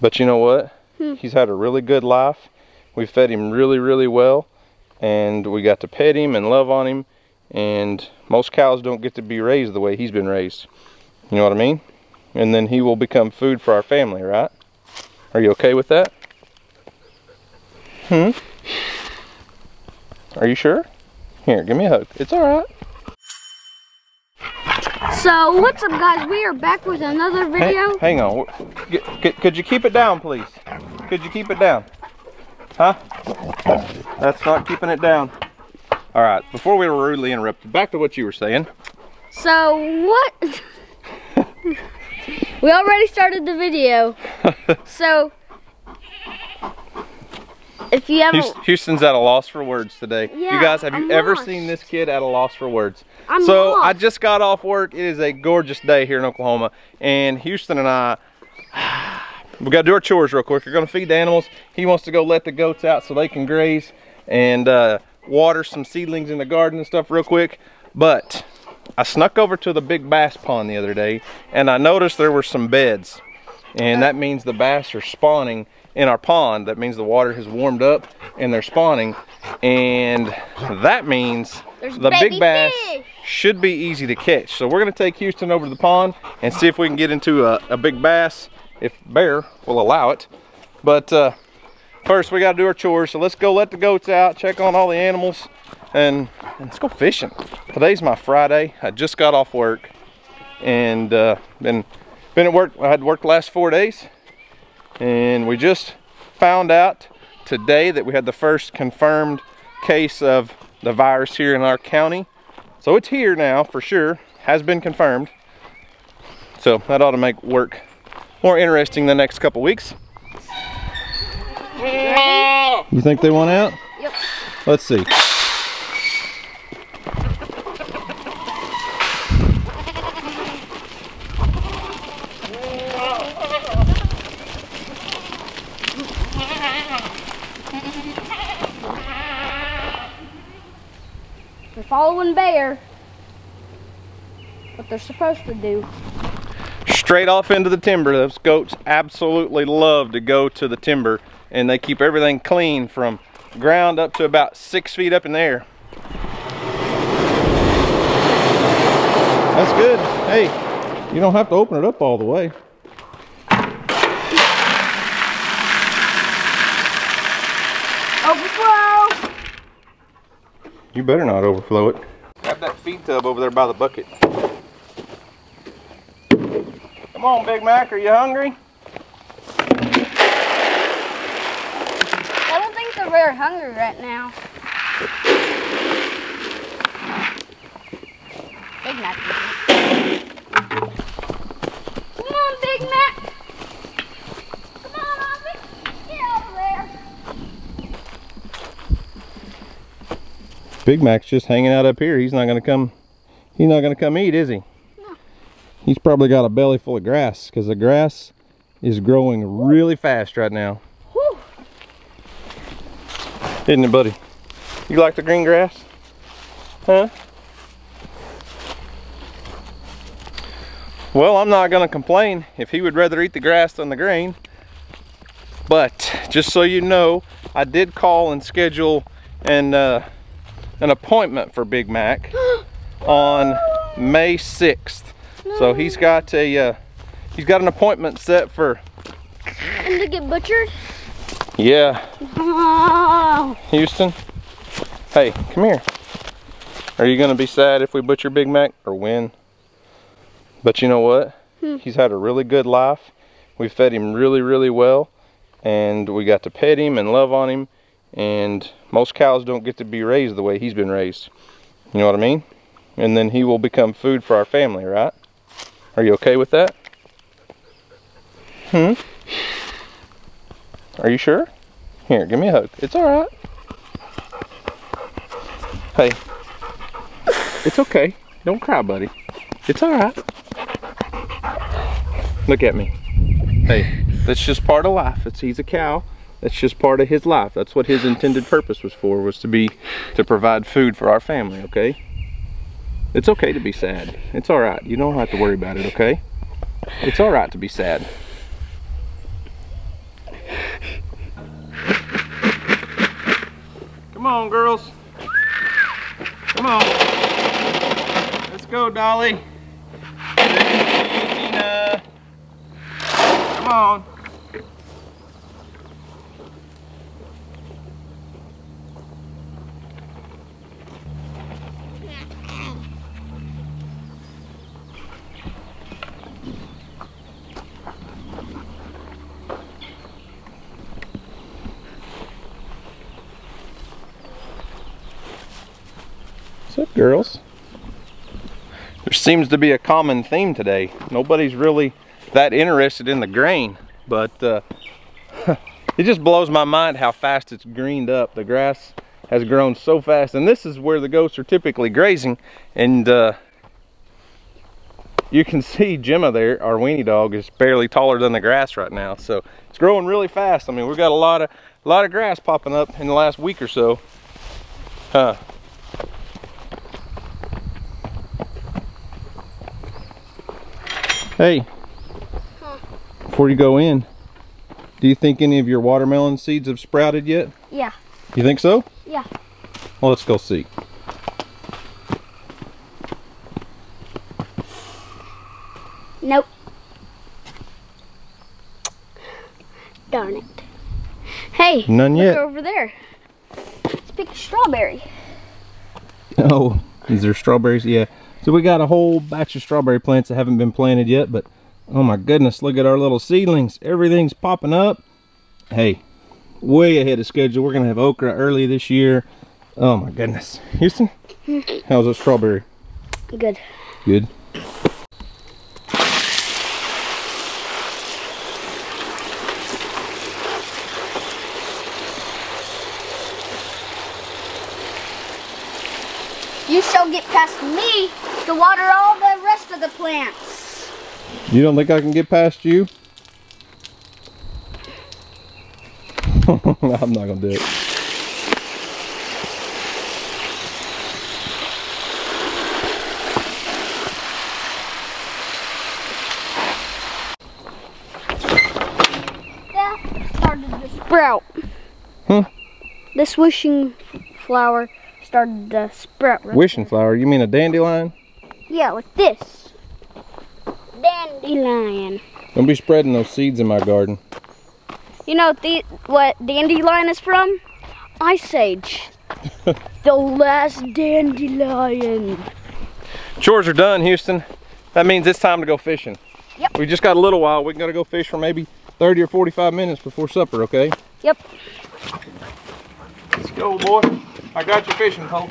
But you know what? Hmm. He's had a really good life. We fed him really, really well. And we got to pet him and love on him. And most cows don't get to be raised the way he's been raised. You know what I mean? And then he will become food for our family, right? Are you okay with that? Hmm? Are you sure? Here, give me a hug. It's all right. So what's up guys? We are back with another Hang- video. Hang, on. G- c- could you keep it down, please? Could you keep it down? Huh? That's not keeping it down. All right. Before we were rudely interrupted, back to what you were saying. So what? we already started the video. So if you Houston's at a loss for words today. Yeah, you guys, have you I'm ever lost. seen this kid at a loss for words? I'm so I just got off work. It is a gorgeous day here in Oklahoma, and Houston and I, we got to do our chores real quick. We're gonna feed the animals. He wants to go let the goats out so they can graze and uh, water some seedlings in the garden and stuff real quick. But I snuck over to the big bass pond the other day, and I noticed there were some beds, and that means the bass are spawning in our pond. That means the water has warmed up and they're spawning, and that means There's the big bass fish. should be easy to catch. So we're gonna take Houston over to the pond and see if we can get into a, a big bass, if Bear will allow it. But uh, first we gotta do our chores. So let's go let the goats out, check on all the animals, and, and let's go fishing. Today's my Friday. I just got off work and uh, been been at work. I had worked the last four days, and we just found out today that we had the first confirmed case of the virus here in our county. So it's here now for sure, has been confirmed. So that ought to make work more interesting the next couple weeks. You think they want out? Yep. Let's see. Following Bear. What they're supposed to do. Straight off into the timber. Those goats absolutely love to go to the timber and they keep everything clean from ground up to about six feet up in the air. That's good. Hey, you don't have to open it up all the way. Overflow. You better not overflow it. Grab that feed tub over there by the bucket. Come on, Big Mac, are you hungry? I don't think they're very hungry right now. Big Mac. Come on, Big Mac. Come on, Ozzy. Get over there. Big Mac's just hanging out up here. He's not gonna come. He's not gonna come eat, is he? No. He's probably got a belly full of grass because the grass is growing really fast right now, Whew. isn't it, buddy? You like the green grass? Huh? Well, I'm not gonna complain if he would rather eat the grass than the grain. But just so you know, I did call and schedule and uh, an appointment for Big Mac on May 6th. So he's got a uh, he's got an appointment set for And to get butchered? yeah Oh. Houston. Hey, come here. Are you gonna be sad if we butcher Big Mac or win? But you know what? Hmm. He's had a really good life. We fed him really, really well, and we got to pet him and love on him. And most cows don't get to be raised the way he's been raised. You know what I mean? And then he will become food for our family, right? Are you okay with that? Hmm? Are you sure? Here, give me a hug. It's all right. Hey, it's okay. Don't cry, buddy. It's all right. Look at me. Hey, that's just part of life. It's he's a cow. That's just part of his life. That's what his intended purpose was for, was to be, to provide food for our family, okay? It's okay to be sad. It's all right. You don't have to worry about it, okay? It's all right to be sad. Come on, girls. Come on. Let's go, Dolly. Come on. Girls? There seems to be a common theme today. Nobody's really that interested in the grain, but uh, it just blows my mind how fast it's greened up. The grass has grown so fast, and this is where the goats are typically grazing, and uh, you can see Gemma there, our weenie dog, is barely taller than the grass right now. So it's growing really fast. I mean, we've got a lot of a lot of grass popping up in the last week or so. Huh. Hey, before you go in, do you think any of your watermelon seeds have sprouted yet? Yeah. You think so? Yeah. Well, let's go see. Nope. Darn it. Hey, None look yet. over there. Let's pick a strawberry. Oh, is there strawberries? Yeah. So we got a whole batch of strawberry plants that haven't been planted yet, but oh my goodness, look at our little seedlings. Everything's popping up. Hey, way ahead of schedule. We're gonna have okra early this year. Oh my goodness. Houston, how's that strawberry? Good. Good. You shall get past me to water all the rest of the plants. You don't think I can get past you? I'm not gonna do it. That started to sprout. Huh? This wishing flower started to sprout. right Wishing there. flower, you mean a dandelion? Yeah, with this. Dandelion. Don't be spreading those seeds in my garden. You know the, what dandelion is from? Ice Age. the last dandelion. Chores are done, Houston. That means it's time to go fishing. Yep. We just got a little while. We gotta go fish for maybe 30 or 45 minutes before supper, okay? Yep. Let's go, boy. I got your fishing pole.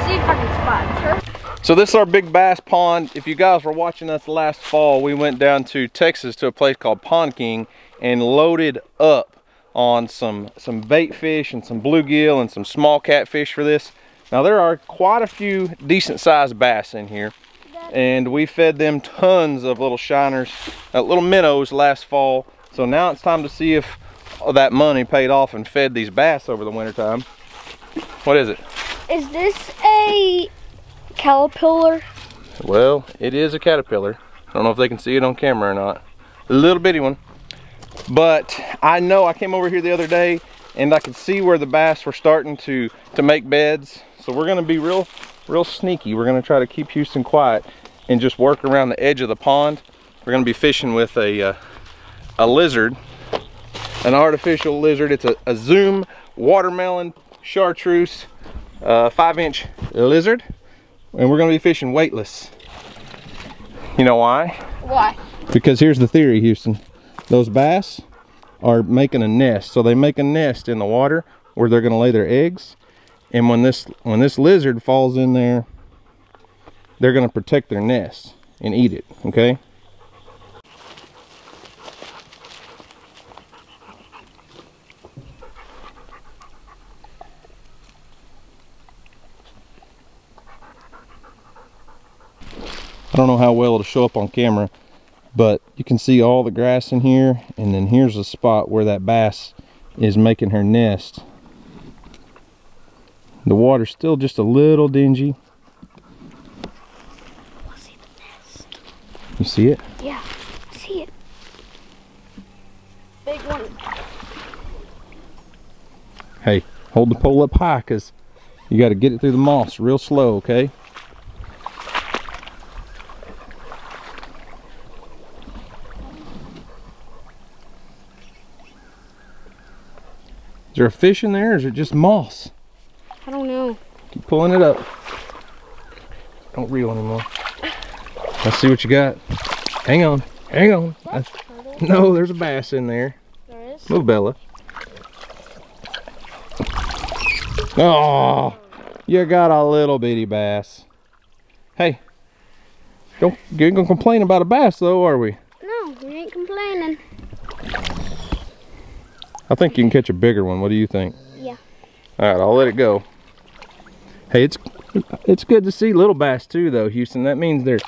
See if I can spot her. So this is our big bass pond. If you guys were watching us last fall, we went down to Texas to a place called Pond King and loaded up on some, some bait fish and some bluegill and some small catfish for this. Now there are quite a few decent sized bass in here and we fed them tons of little shiners, uh, little minnows last fall. So now it's time to see if that money paid off and fed these bass over the winter time. What is it? Is this a caterpillar? Well, it is a caterpillar. I don't know if they can see it on camera or not. A little bitty one. But I know I came over here the other day and I could see where the bass were starting to, to make beds. So we're gonna be real, real sneaky. We're gonna try to keep Houston quiet and just work around the edge of the pond. We're gonna be fishing with a, uh, a lizard, an artificial lizard. It's a, a Zoom watermelon chartreuse uh, five inch lizard and we're gonna be fishing weightless. You know why? Why? Because here's the theory, Houston. Those bass are making a nest. So they make a nest in the water where they're gonna lay their eggs. And when this when this lizard falls in there, they're gonna protect their nest and eat it, okay? Don't know how well it'll show up on camera, but you can see all the grass in here. And then here's a spot where that bass is making her nest. The water's still just a little dingy. See. You see it? Yeah, I see it. Big one. Hey, hold the pole up high because you got to get it through the moss real slow, okay? There a fish in there or is it just moss? I don't know. Keep pulling it up. Don't reel anymore. Let's see what you got. Hang on. Hang on. I- no, there's a bass in there. There is. Move, Bella. Oh, you got a little bitty bass. Hey, don't you ain't gonna complain about a bass though, are we I think you can catch a bigger one. What do you think? Yeah. All right, I'll let it go. Hey, it's it's good to see little bass too, though, Houston. That means they're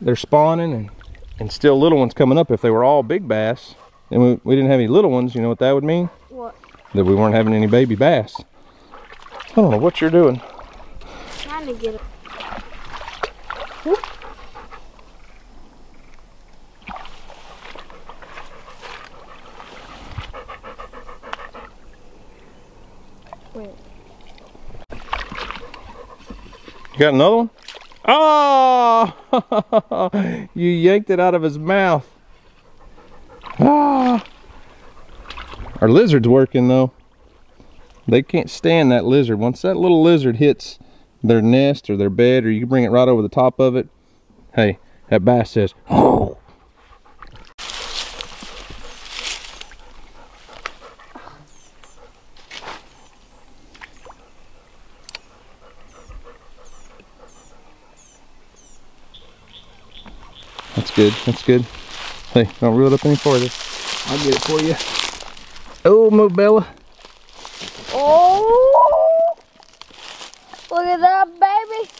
they're spawning and and still little ones coming up. If they were all big bass, and we, we didn't have any little ones, you know what that would mean? What? That we weren't having any baby bass. I don't know what you're doing. Trying to get it. Wait. You got another one? Oh! you yanked it out of his mouth. Ah! Our lizard's working though. They can't stand that lizard. Once that little lizard hits their nest or their bed, or you bring it right over the top of it, hey, that bass says, oh! Good. That's good. Hey, don't reel it up any further. I'll get it for you. Oh, Mobella. Oh! Look at that, baby.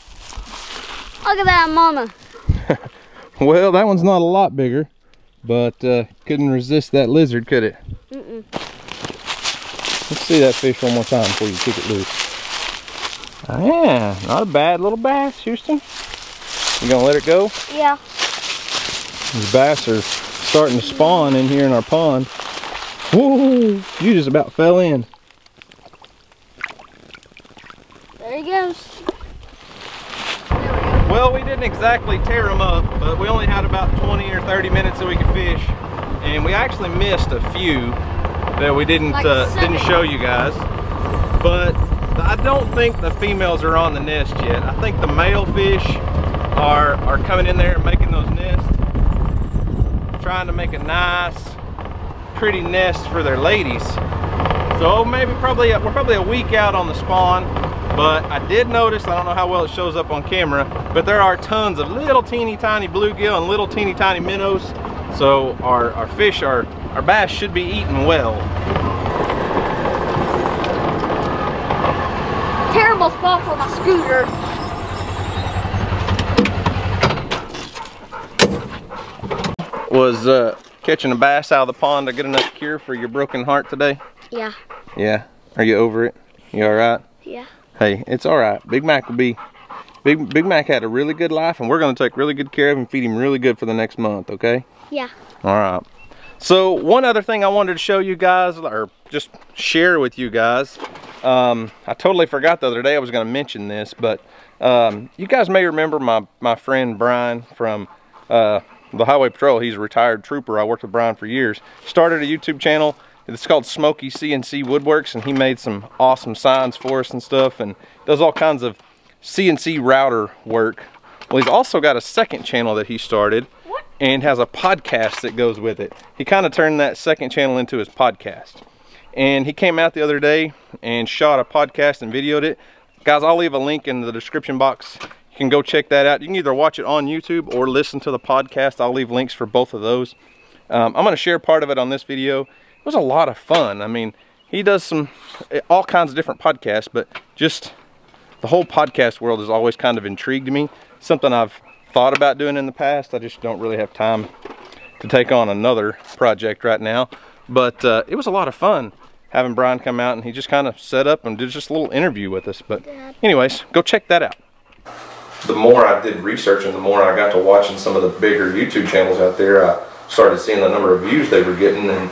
Look at that, mama. Well, that one's not a lot bigger, but uh, couldn't resist that lizard, could it? Mm-mm. Let's see that fish one more time before you kick it loose. Ah, yeah, not a bad little bass, Houston. You gonna let it go? Yeah. These bass are starting to spawn in here in our pond. Whoa, you just about fell in. There he goes. Well, we didn't exactly tear them up, but we only had about 20 or 30 minutes that we could fish. And we actually missed a few that we didn't Like uh, didn't show you guys. But I don't think the females are on the nest yet. I think the male fish are, are coming in there and making those nests. Trying to make a nice, pretty nest for their ladies. So maybe probably, we're probably a week out on the spawn, but I did notice, I don't know how well it shows up on camera, but there are tons of little teeny tiny bluegill and little teeny tiny minnows. So our, our fish, our, our bass should be eating well. Terrible spot for my scooter. Was uh, catching a bass out of the pond a good enough cure for your broken heart today? Yeah. Yeah. Are you over it? You all right? Yeah. Hey, it's all right. Big Mac will be, Big, Big Mac had a really good life and we're gonna take really good care of him, feed him really good for the next month, okay? Yeah. All right. So one other thing I wanted to show you guys, or just share with you guys, um, I totally forgot the other day I was going to mention this, but um, you guys may remember my my friend Brian from uh, the Highway Patrol. He's a retired trooper. I worked with Brian for years. Started a YouTube channel. It's called Smoky CNC Woodworks, and he made some awesome signs for us and stuff, and does all kinds of CNC router work. Well, he's also got a second channel that he started and has a podcast that goes with it. He kind of turned that second channel into his podcast. And he came out the other day and shot a podcast and videoed it. Guys, I'll leave a link in the description box. You can go check that out. You can either watch it on YouTube or listen to the podcast. I'll leave links for both of those. Um, I'm going to share part of it on this video. It was a lot of fun. I mean, he does some all kinds of different podcasts, but just the whole podcast world has always kind of intrigued me. Something I've thought about doing in the past. I just don't really have time to take on another project right now. But uh, it was a lot of fun having Brian come out and he just kind of set up and did just a little interview with us. But anyways, go check that out. The more I did research and the more I got to watching some of the bigger YouTube channels out there, I started seeing the number of views they were getting and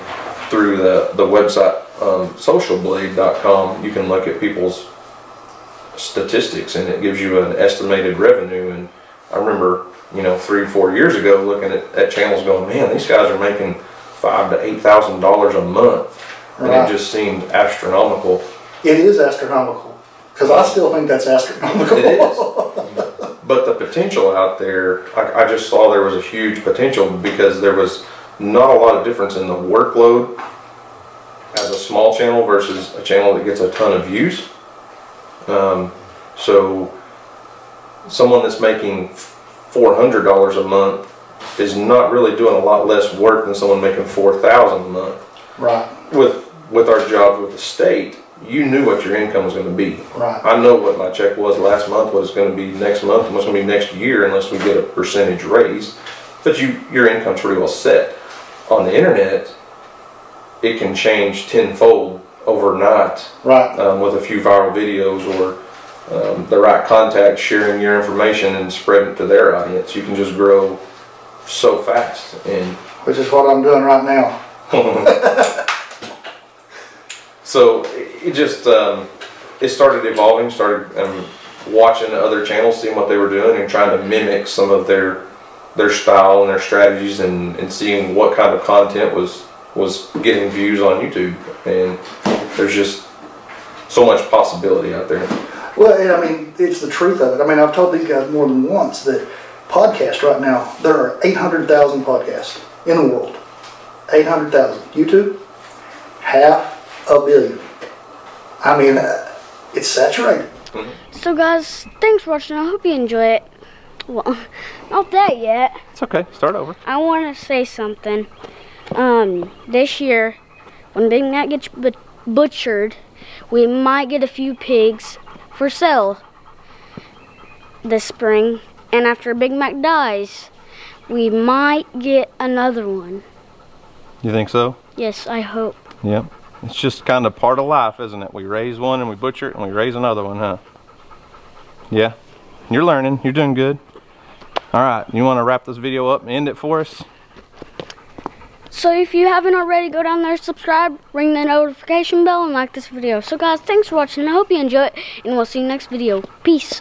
through the, the website um, socialblade.com you can look at people's statistics and it gives you an estimated revenue and I remember you know three four years ago looking at, at channels going man these guys are making five to eight thousand dollars a month and Right. it just seemed astronomical It is astronomical, because I still think that's astronomical. But the potential out there I, I just saw there was a huge potential because there was not a lot of difference in the workload as a small channel versus a channel that gets a ton of views. Um, so someone that's making $400 a month is not really doing a lot less work than someone making 4000 a month. Right, with with our jobs with the state you knew what your income was going to be right. I know what my check was last month, what it's gonna be next month, and what's gonna be next year unless we get a percentage raise. But you, your income's pretty well set. On the internet, it can change tenfold overnight Right, um, with a few viral videos or um, the right contacts sharing your information and spreading it to their audience. You can just grow so fast. And which is what I'm doing right now. So it just um, it started evolving. Started um, watching other channels, seeing what they were doing, and trying to mimic some of their their style and their strategies, and, and seeing what kind of content was was getting views on YouTube. And there's just so much possibility out there. Well, I mean, it's the truth of it. I mean, I've told these guys more than once that podcasts right now, there are 800,000 podcasts in the world. 800,000. YouTube, half a billion. I mean, uh, it's saturated. So guys, thanks for watching. I hope you enjoy it. Well, not that yet. It's okay. Start over. I want to say something. Um, this year, when Big Mac gets but- butchered, we might get a few pigs for sale this spring. And after Big Mac dies, we might get another one. You think so? Yes, I hope. Yep. It's just kind of part of life, isn't it? We raise one and we butcher it and we raise another one, huh? Yeah. You're learning. You're doing good. All right. You want to wrap this video up and end it for us? So if you haven't already, go down there, subscribe, ring the notification bell, and like this video. So guys, thanks for watching. I hope you enjoy it, and we'll see you next video. Peace.